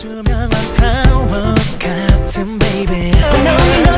To 파워 같은 baby oh, no.